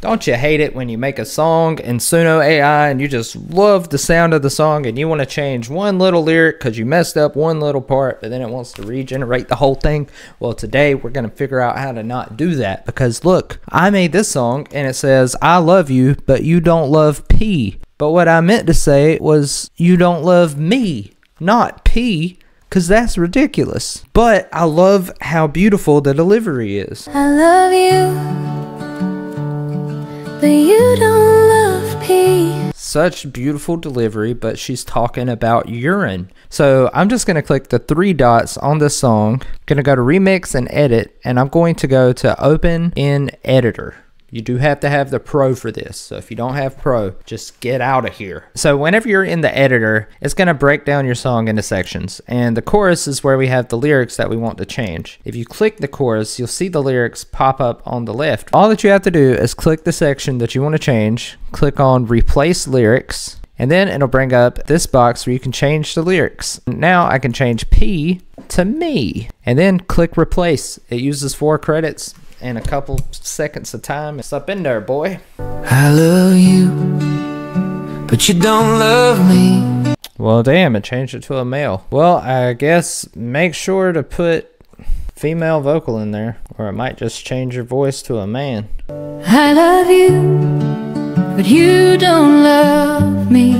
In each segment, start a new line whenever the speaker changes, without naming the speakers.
Don't you hate it when you make a song in Suno AI and you just love the sound of the song and you want to change one little lyric because you messed up one little part, but then it wants to regenerate the whole thing? Well, today we're going to figure out how to not do that because look, I made this song and it says, I love you, but you don't love P. But what I meant to say was, you don't love me, not P because that's ridiculous. But I love how beautiful the delivery is.
I love you,
Such beautiful delivery, but she's talking about urine. So I'm just going to click the three dots on this song, going to go to remix and edit, and I'm going to go to open in editor. You do have to have the Pro for this. So if you don't have Pro, just get out of here. So whenever you're in the editor, it's going to break down your song into sections. And the chorus is where we have the lyrics that we want to change. If you click the chorus, you'll see the lyrics pop up on the left. All that you have to do is click the section that you want to change, click on replace lyrics, and then it'll bring up this box where you can change the lyrics. Now I can change P to me and then click replace. It uses four credits and a couple seconds of time. It's up in there, boy.
I love you, but you don't love me.
Well, damn, it changed it to a male. Well, I guess make sure to put female vocal in there, or it might just change your voice to a man.
I love you, but you don't love me.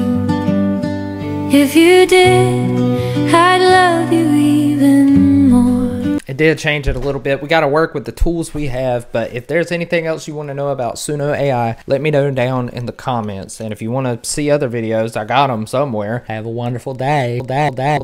If you did, I'd love you even more.
It did change it a little bit. We got to work with the tools we have, but if there's anything else you want to know about Suno AI, let me know down in the comments. And if you want to see other videos, I got them somewhere. Have a wonderful day. day, day.